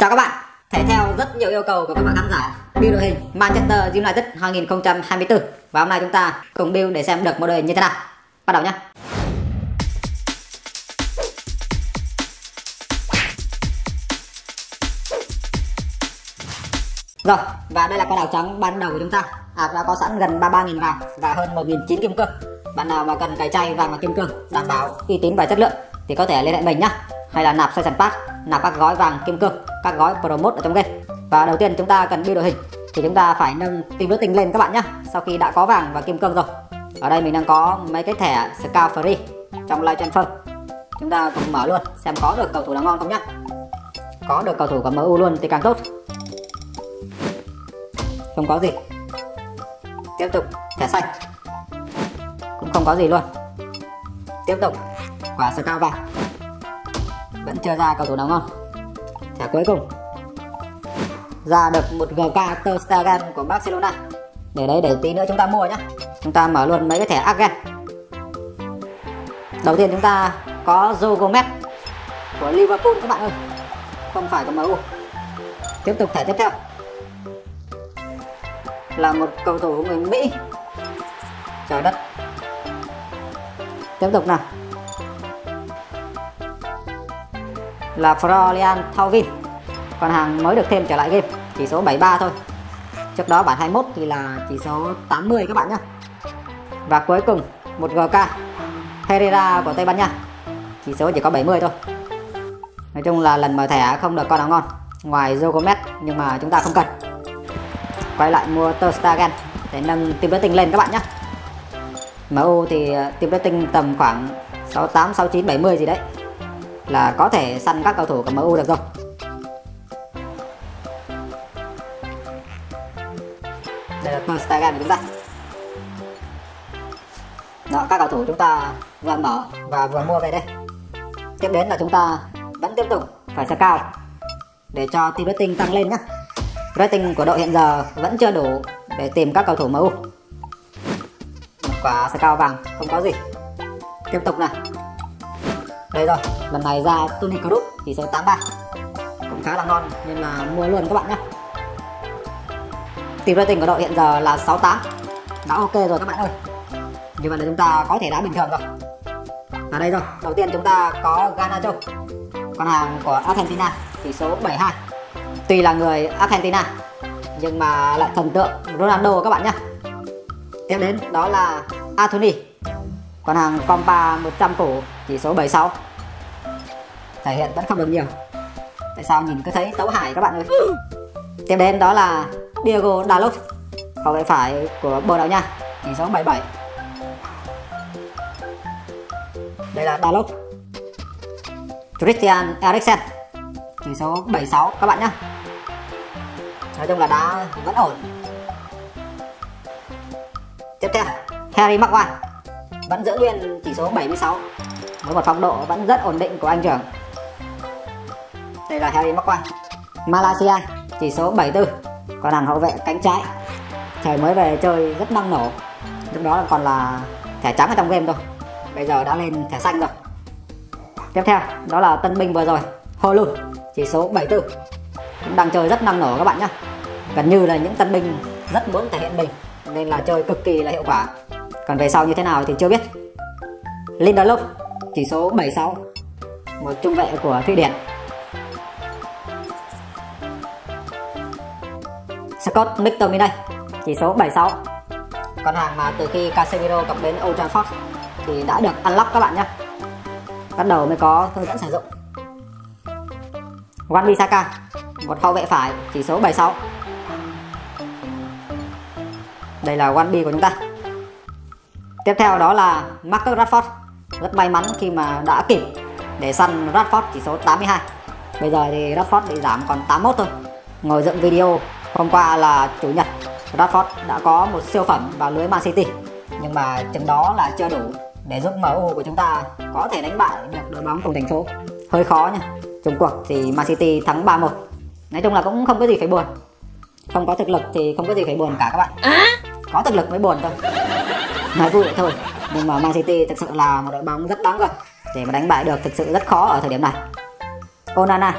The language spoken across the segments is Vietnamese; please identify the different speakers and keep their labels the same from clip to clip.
Speaker 1: Chào các bạn, thể theo rất nhiều yêu cầu của các bạn khán giả. Build đội hình Manchester United 2024 Và hôm nay chúng ta cùng build để xem được một đội hình như thế nào. Bắt đầu nhé Rồi, và đây là con đảo trắng ban đầu của chúng ta. À, đã có sẵn gần 33.000 vàng và hơn 1.900 kim cương. Bạn nào mà cần cày chay vàng và kim cương đảm bảo uy tín và chất lượng thì có thể liên hệ mình nhé hay là nạp session pass nạp các gói vàng kim cương các gói promote ở trong game. Và đầu tiên chúng ta cần build đội hình, thì chúng ta phải nâng team tinh lên các bạn nhé sau khi đã có vàng và kim cương rồi, ở đây mình đang có mấy cái thẻ scout free trong live transfer chúng ta cùng mở luôn, xem có được cầu thủ nào ngon không nhá. Có được cầu thủ của MU luôn thì càng tốt. Không có gì. Tiếp tục, thẻ xanh. Cũng không có gì luôn. Tiếp tục, quả scout vàng. Vẫn chưa ra cầu thủ nào ngon thẻ cuối cùng, ra được một GK Ter Stegen của Barcelona. Để đấy, để tí nữa chúng ta mua nhá. Chúng ta mở luôn mấy cái thẻ argen đầu tiên chúng ta có Joe Gomez của Liverpool, các bạn ơi. Không phải của MU tiếp tục thẻ tiếp theo. Là một cầu thủ người Mỹ. Trời đất. Tiếp tục nào. Là Florian Thauvin còn hàng mới được thêm trở lại game chỉ số 73 thôi. Trước đó bản 21 thì là chỉ số 80 các bạn nhé và cuối cùng một GK Herrera của Tây Ban Nha. Chỉ số chỉ có 70 thôi. Nói chung là lần mở thẻ không được con nào ngon ngoài Jogomet nhưng mà chúng ta không cần. Quay lại mua Ter Stegen để nâng team rating lên các bạn nhé MU thì ờ, team rating tầm khoảng 68, 69, 70 gì đấy là có thể săn các cầu thủ của MU được rồi đây là Instagram của chúng ta. Đó, các cầu thủ chúng ta vừa mở và vừa mua về đây. Tiếp đến là chúng ta vẫn tiếp tục phải scout để cho team rating tăng lên nhé rating của đội hiện giờ vẫn chưa đủ để tìm các cầu thủ MU một quả scout vàng, không có gì. Tiếp tục nào. Đây rồi lần này ra Tony Group chỉ số 83 cũng khá là ngon, nên là mua luôn các bạn nhé team rating của đội hiện giờ là 68 đã ok rồi các bạn ơi. Như vậy là chúng ta có thể đá bình thường rồi. Ở đây rồi, đầu tiên chúng ta có Garnacho con hàng của Argentina chỉ số 72 tuy là người Argentina, nhưng mà lại thần tượng Ronaldo các bạn nhé tiếp đến, đó là Anthony. Con hàng Compa 100 củ chỉ số 76 thể hiện vẫn không được nhiều. Tại sao nhìn cứ thấy tấu hải các bạn ơi? Tiếp đến đó là Diego Dalot, hậu vệ phải của Bồ Đào Nha chỉ số 77 đây là Dalot. Christian Eriksen chỉ số 76 các bạn nhé nói chung là đá vẫn ổn. Tiếp theo, Harry Maguire, vẫn giữ nguyên chỉ số 76 với một phong độ vẫn rất ổn định của anh trưởng đây là Harry Maguire Malaysia, chỉ số 74 còn hàng hậu vệ cánh trái. Trời mới về chơi rất năng nổ. Lúc đó còn là thẻ trắng ở trong game thôi. Bây giờ đã lên thẻ xanh rồi. Tiếp theo, đó là tân binh vừa rồi. Holun chỉ số 74 cũng đang chơi rất năng nổ các bạn nhé gần như là những tân binh rất muốn thể hiện mình, nên là chơi cực kỳ là hiệu quả. Còn về sau như thế nào thì chưa biết. Lindelof, chỉ số 76 một trung vệ của Thụy Điển. Scott McTominay chỉ số 76 con hàng mà từ khi Casemiro cập đến Old Trafford thì đã được unlock các bạn nhé. Bắt đầu mới có hướng dẫn sử dụng. Wan Bissaka, một hậu vệ phải, chỉ số 76 đây là Wan B của chúng ta. Tiếp theo đó là Marcus Rashford, rất may mắn khi mà đã kịp để săn Rashford chỉ số 82 bây giờ thì Rashford bị giảm còn 81 thôi. Ngồi dựng video hôm qua là chủ nhật Rashford đã có một siêu phẩm vào lưới Man City. Nhưng mà chừng đó là chưa đủ để giúp MU của chúng ta có thể đánh bại được đội bóng cùng thành phố. Hơi khó nha. Chung cuộc thì Man City thắng 3-1 nói chung là cũng không có gì phải buồn. Không có thực lực thì không có gì phải buồn cả các bạn. Có thực lực mới buồn thôi. Nói vui vậy thôi nhưng mà Man City thực sự là một đội bóng rất đáng gần. Để mà đánh bại được thực sự rất khó ở thời điểm này. Onana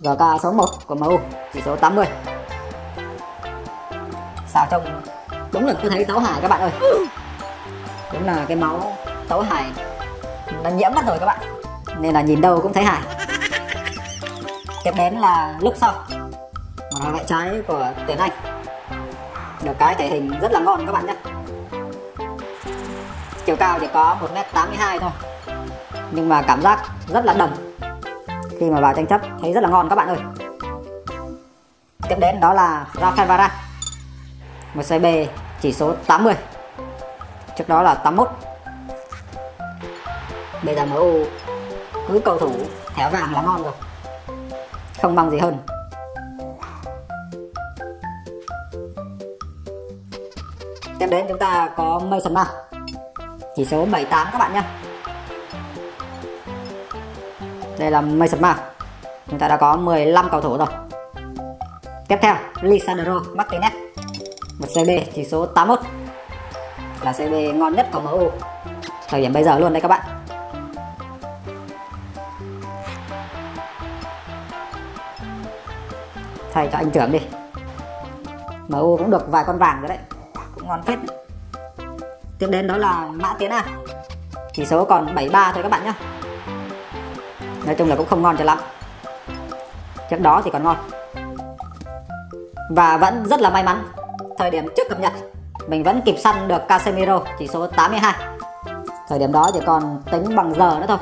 Speaker 1: GK số 1 của MU chỉ số 80 sao trông đúng là tôi thấy tấu hải các bạn ơi. Đúng là cái máu tấu hải nó nhiễm mất rồi các bạn. Nên là nhìn đâu cũng thấy hải tiếp đến là lúc sau. Một vệ trái của Tiến Anh. Được cái thể hình rất là ngon các bạn nhé. Chiều cao chỉ có 1m82 thôi. Nhưng mà cảm giác rất là đầm. Khi mà vào tranh chấp thấy rất là ngon các bạn ơi. Tiếp đến đó là Rafael Varane một CB chỉ số 80 trước đó là 81 bây giờ MU cứ cầu thủ thẻ vàng là ngon rồi. Không bằng gì hơn. Tiếp đến chúng ta có Mason Mount. Chỉ số 78 các bạn nhé. Đây là Mason Mount. Chúng ta đã có 15 cầu thủ rồi. Tiếp theo, Lisandro Martinez một CB chỉ số 81 là CB ngon nhất của MU thời điểm bây giờ luôn đấy các bạn. Thay cho anh trưởng đi. MU cũng được vài con vàng rồi đấy. Cũng ngon phết. Tiếp đến đó là Mã Tiến An chỉ số còn 73 thôi các bạn nhé nói chung là cũng không ngon cho lắm. Trước đó thì còn ngon. Và vẫn rất là may mắn thời điểm trước cập nhật. Mình vẫn kịp săn được Casemiro, chỉ số 82 thời điểm đó chỉ còn tính bằng giờ nữa thôi,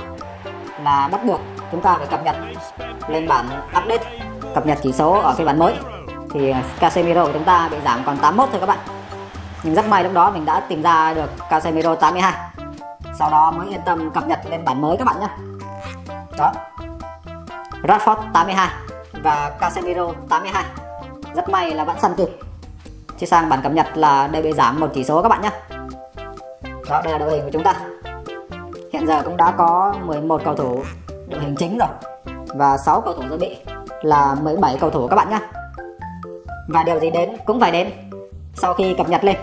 Speaker 1: là bắt buộc chúng ta phải cập nhật lên bản update, cập nhật chỉ số ở phiên bản mới. Thì à, Casemiro của chúng ta bị giảm còn 81 thôi các bạn. Nhưng rất may lúc đó mình đã tìm ra được Casemiro 82 sau đó mới yên tâm cập nhật lên bản mới các bạn nhé. Đó. Rashford 82 và Casemiro 82 rất may là vẫn săn kịp chứ sang bản cập nhật là đây bị giảm một chỉ số các bạn nhé đó, đây là đội hình của chúng ta. Hiện giờ cũng đã có 11 cầu thủ đội hình chính rồi và 6 cầu thủ dự bị là 17 cầu thủ các bạn nhé và điều gì đến cũng phải đến sau khi cập nhật lên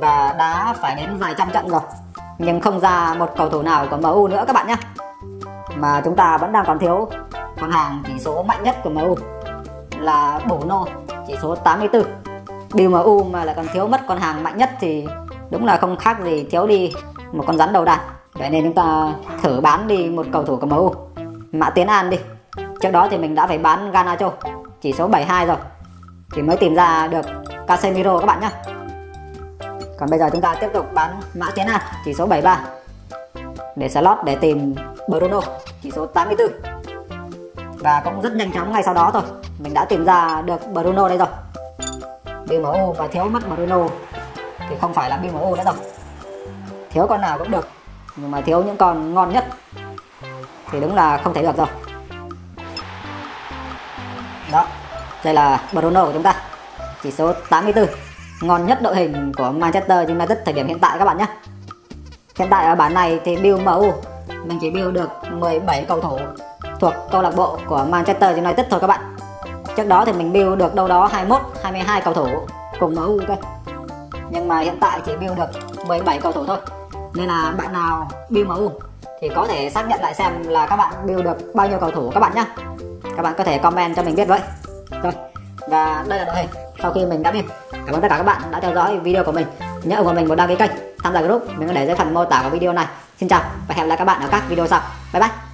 Speaker 1: và đã phải đến vài trăm trận rồi. Nhưng không ra một cầu thủ nào của MU nữa các bạn nhé mà chúng ta vẫn đang còn thiếu con hàng chỉ số mạnh nhất của MU là Bruno chỉ số 84 BMU mà lại còn thiếu mất con hàng mạnh nhất thì đúng là không khác gì thiếu đi một con rắn đầu đàn. Vậy nên chúng ta thử bán đi một cầu thủ của MU Mã Tiến An đi. Trước đó thì mình đã phải bán Ganacho chỉ số 72 rồi. Thì mới tìm ra được Casemiro các bạn nhé còn bây giờ chúng ta tiếp tục bán Mã Tiến An. Chỉ số 73 để slot để tìm Bruno. Chỉ số 84 và cũng rất nhanh chóng ngay sau đó thôi. Mình đã tìm ra được Bruno đây rồi. BMO và thiếu mất Bruno thì không phải là BMO nữa đâu thiếu con nào cũng được, nhưng mà thiếu những con ngon nhất. Thì đúng là không thể được rồi. Đó, đây là Bruno của chúng ta. Chỉ số 84 ngon nhất đội hình của Manchester United thời điểm hiện tại các bạn nhé. Hiện tại ở bản này thì build MU mình chỉ build được 17 cầu thủ thuộc câu lạc bộ của Manchester United thôi các bạn trước đó thì mình build được đâu đó 21 22 cầu thủ cùng MU cơ nhưng mà hiện tại chỉ build được 17 cầu thủ thôi. Nên là bạn nào build MU thì có thể xác nhận lại xem là các bạn build được bao nhiêu cầu thủ các bạn nhé các bạn có thể comment cho mình biết với. Rồi, và đây là đội hình sau khi mình đã build. Cảm ơn tất cả các bạn đã theo dõi video của mình. Nhớ ủng hộ mình một đăng ký kênh, tham gia group. Mình có để dưới phần mô tả của video này. Xin chào và hẹn gặp lại các bạn ở các video sau. Bye bye.